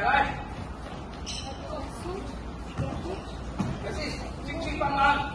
来，没事，进去帮忙。